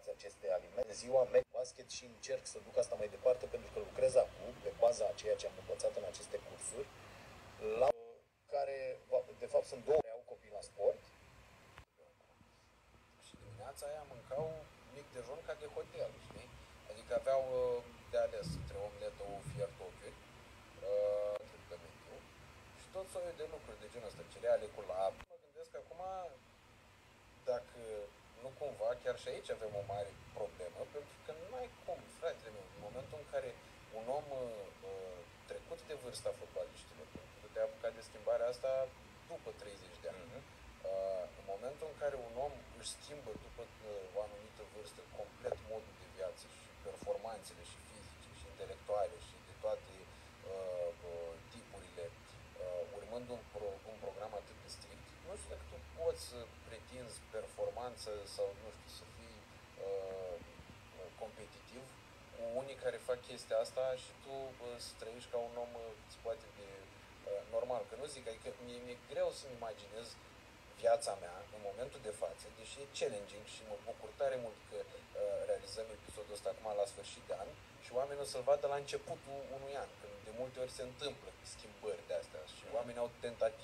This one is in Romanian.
mâncați aceste alimente. Ziua mea basket și încerc să duc asta mai departe pentru că lucrez acum, pe baza a ceea ce am învățat în aceste cursuri, la care, de fapt, sunt două care au copii la sport. Și dimineața aia mâncau mic dejun ca de hotel, știi? Adică aveau uh, de ales între omletă, ou, fiert, ochiuri, uh, de mediu, și tot soiul de lucruri de genul ăsta, cereale cu lapte. Mă gândesc acum, dacă nu cumva, chiar și aici avem o mare problemă, pentru că nu ai cum, fratele meu, în momentul în care un om uh, trecut de vârsta fotbaliștilor, pentru că te-ai apucat de schimbarea asta după 30 de ani, Mhm. uh, în momentul în care un om își schimbă după uh, o anumită vârstă complet modul de viață și performanțele și fizice și intelectuale și de toate uh, uh, tipurile, uh, urmând un, pro, un program atât de strict, nu știu dacă tu poți să pretinzi performanță sau, nu știu, să fii uh, competitiv cu unii care fac chestia asta și tu uh, să trăiești ca un om uh, cât se poate de uh, normal. Că nu zic, adică mie mi-e greu să-mi imaginez viața mea în momentul de față, deși e challenging și mă bucur tare mult că uh, realizăm episodul ăsta acum la sfârșit de an și oamenii o să-l vadă la începutul unui an, când de multe ori se întâmplă schimbări de astea și oamenii au tentative